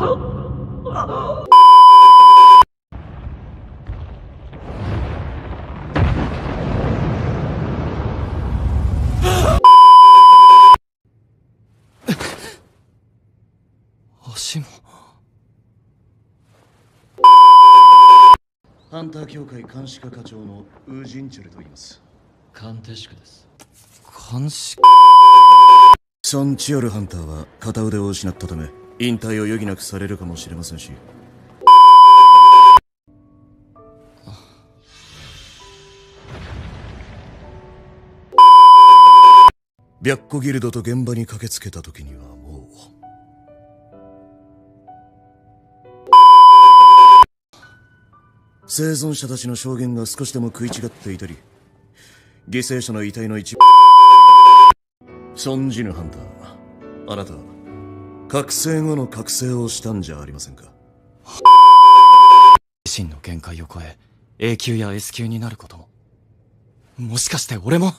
足もハンター協会監視課課長のウージンチェルと言います。鑑定宿です。監視ソン・チオルハンターは片腕を失ったため引退を余儀なくされるかもしれませんし。白虎ギルドと現場に駆けつけた時にはもう。生存者たちの証言が少しでも食い違っていたり犠牲者の遺体の一部。ソンジヌハンター。あなた覚醒後の覚醒をしたんじゃありませんか？自身の限界を超え A 級や S 級になることも。もしかして俺も？